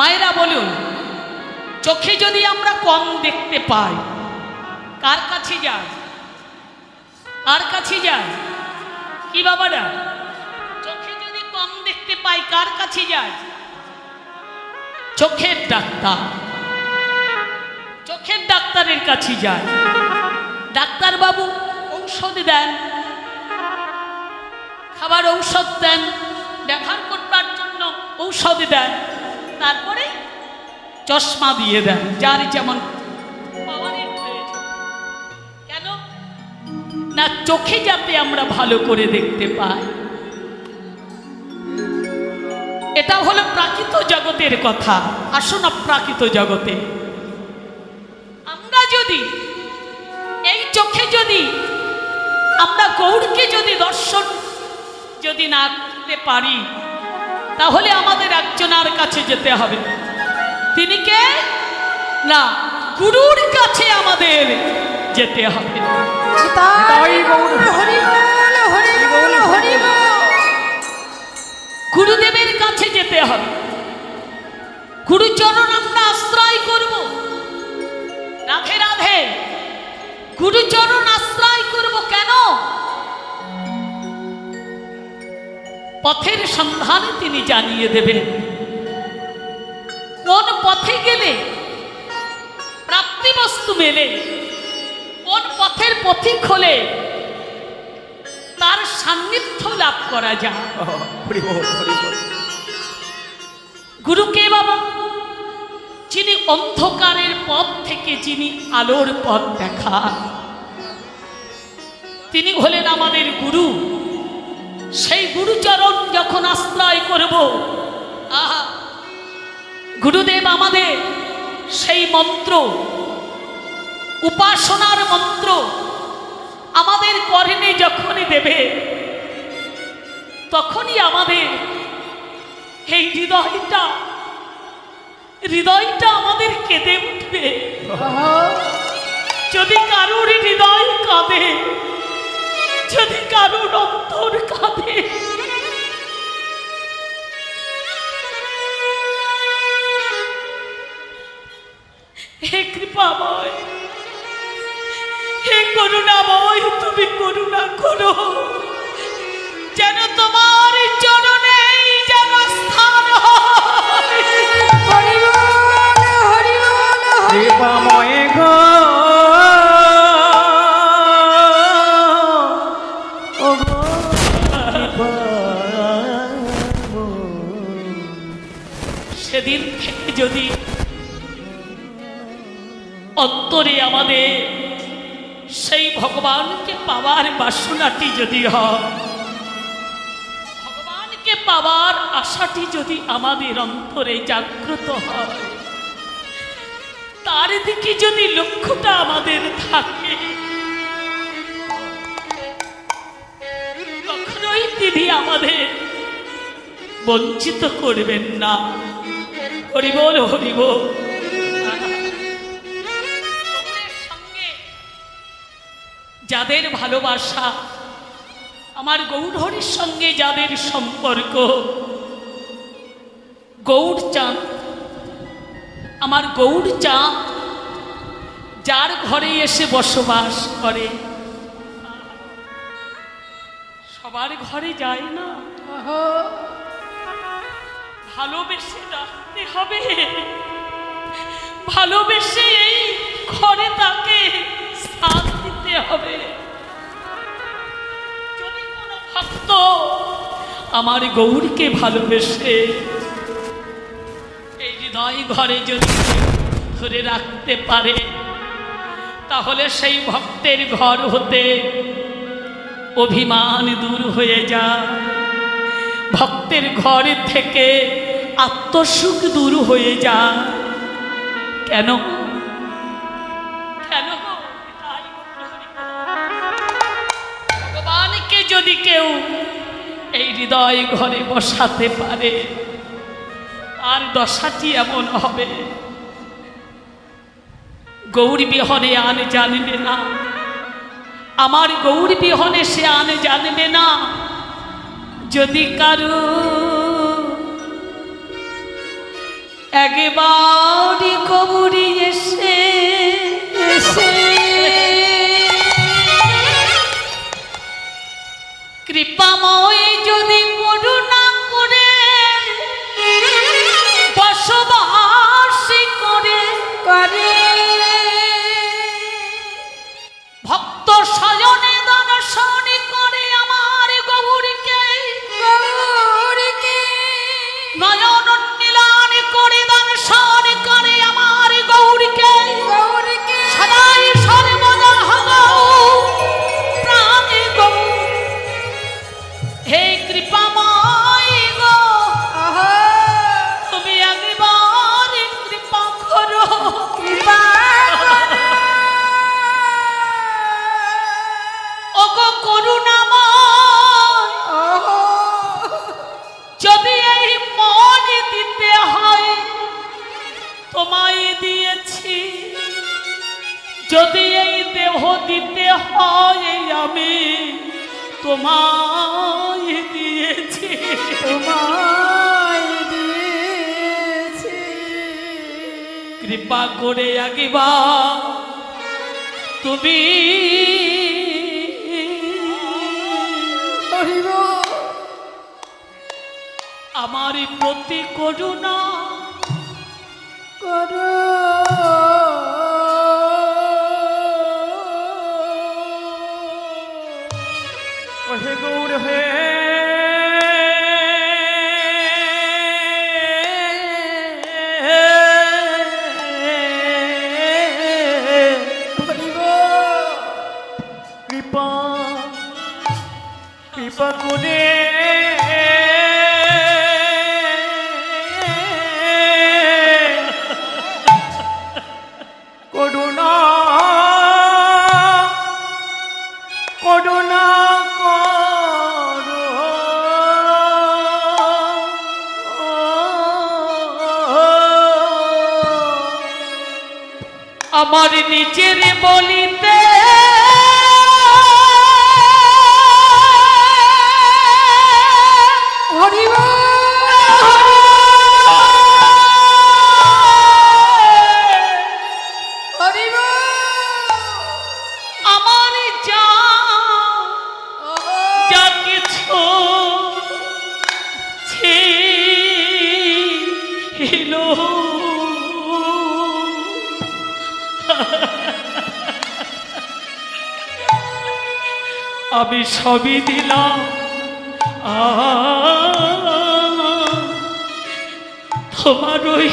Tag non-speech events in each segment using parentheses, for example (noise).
মায়েরা বলুন, চোখে যদি আমরা কম দেখতে পাই, কার কাছে যায় কার কাছে যায় কি বাবারা? চোখে যদি কম দেখতে পাই, কার কাছে যায় চোখের ডাক্তার। চোখের ডাক্তারের কাছে যায় ডাক্তারবাবু ঔষধ দেন। খাবার ঔষধ দেন। ব্যবহার করবার জন্য ঔষধ দেন। তারপরে চশমা দিয়ে দেন, যার যেমন কেন? না, চোখে যাতে আমরা ভালো করে দেখতে পাই। এটা হলো প্রাকৃত জগতের কথা। আসুন প্রাকৃত জগতে। আমরা যদি, এই চোখে যদি, আমরা গৌরকে যদি দর্শন যদি না করতে পারি তাহলে আমাদের একজনার কাছে যেতে হবে। তিনি কে? না গুরুর কাছে আমাদের যেতে হবে। গুরুদেবের কাছে যেতে হবে। গুরুচরণ আমরা আশ্রয় করব। রাধে রাধে। গুরুচরণ আশ্রয় পথের সন্ধানে তিনি জানিয়ে দেবেন। কোন পথে গেলে প্রাপ্তি বস্তু মেলে কোন পথের পথিক হলে তার সান্নিধ্য লাভ করা যায়। হরি বল হরি বল। গুরু কে বাবা যিনি অন্ধকারের পথ থেকে যিনি আলোর পথ দেখান তিনি হলেন আমাদের গুরু। সেই গুরুচরণ যখন আশ্রয় করব আহা গুরুদেব আমাদের সেই মন্ত্র উপাসনার মন্ত্র আমাদের কর্ণে যখনই দেবে তখনই আমাদের এই হৃদয়টা হৃদয়টা আমাদের কেঁদে উঠবে। যদি কারুর হৃদয় কাঁদে যদি কারুর অন্তর হে কৃপাময়, হে করুণাময়, তুমি করুণা করো। যেন তোমার চরণে যেন স্থান গো। যদি অন্তরে আমাদের সেই ভগবানকে পাওয়ার বাসনাটি যদি হয়, ভগবানকে পাওয়ার আশাটি যদি আমাদের অন্তরে জাগ্রত হয়, তার দিকে যদি লক্ষ্যটা আমাদের থাকে, কখনোই তিনি আমাদের বঞ্চিত করবেন না। হরিবল হরিবল গৌরের সঙ্গে যাদের ভালোবাসা আমার গৌরহরির সঙ্গে যাদের সম্পর্ক গৌর চাঁদ আমার গৌর চাঁদ যার ঘরে এসে বসবাস করে। সবার ঘরে যায় না। ভালোবেসে রাখতে হবে। ভালোবেসে এই ঘরে তাকে স্থান দিতে হবে। যদি কোনো ভক্ত আমার গৌরকে ভালোবেসে এই হৃদয় ঘরে যদি ধরে রাখতে পারে, তাহলে সেই ভক্তের ঘর হতে অভিমান দূর হয়ে যায়। ভক্তের ঘর থেকে আত্মসুখ দূর হয়ে যায়। কেন? কেন? ভগবানকে যদি কেউ এই হৃদয় ঘরে বসাতে পারে আর দশাটি এমন হবে। গৌর বিহনে আন জানবে না। আমার গৌর বিহনে সে আন জানবে না। যদি কারু একবারই কবুরি এসে এসে। কৃপাময় যদি এই দেহ দিতে হয় আমি তোমায় দিয়েছি। তোমায় দিয়েছি। কৃপা করে আগিবা তুমি আমার প্রতি করুণা কৃপা করে করুণা করুণা করো আমার নিজের বলিতে আমি সবই দিলাম। আ তোমার ওই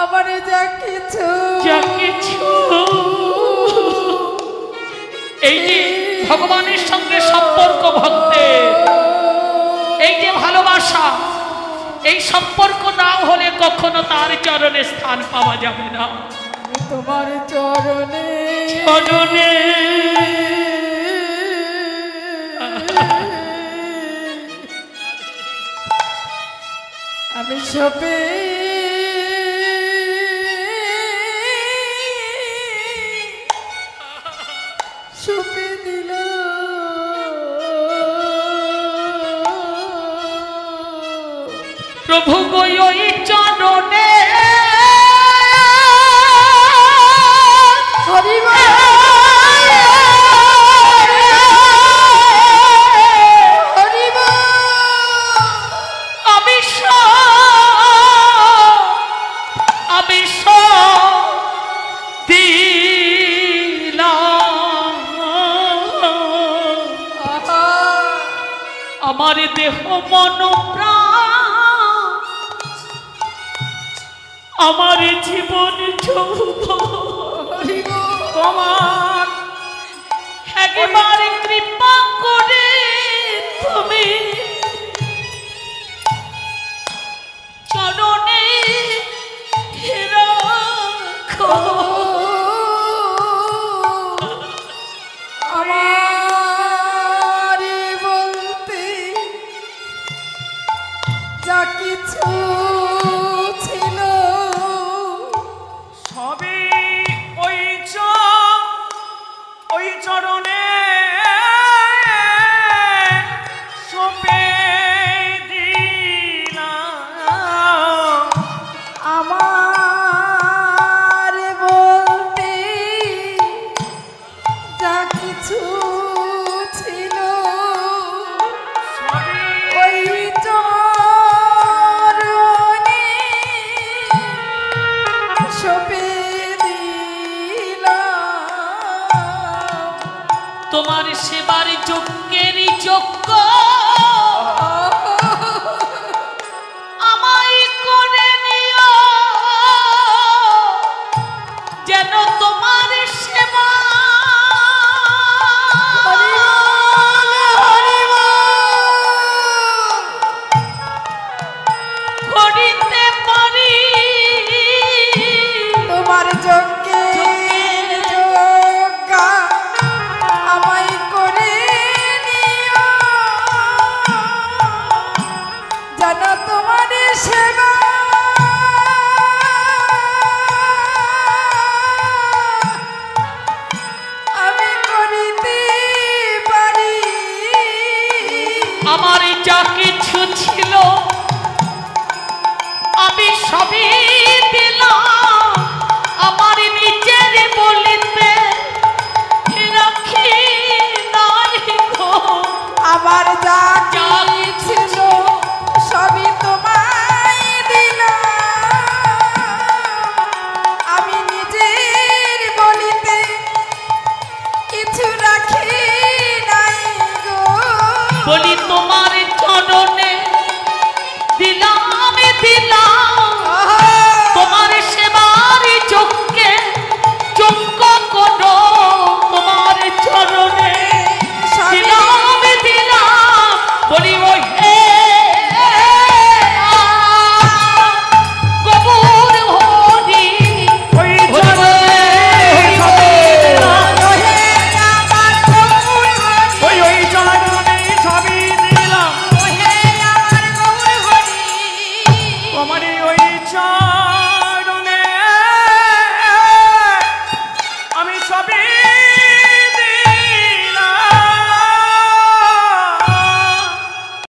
আমার যা কিছু যা কিছু এই যে ভগবানের সঙ্গে সম্পর্ক ভক্তের এই যে ভালোবাসা এই সম্পর্ক না হলে কখনো তার চরণে স্থান পাওয়া যাবে না। তোমার চরণে চরণে। আমি সপে প্রভু গই (laughs) আমার জীবন তোমার। একবার কৃপা করে তুমি চরণে রাখো। আমার যা ছিল সবই আমি নিজের বলিতে কিছু রাখি বলি তোমার চরণে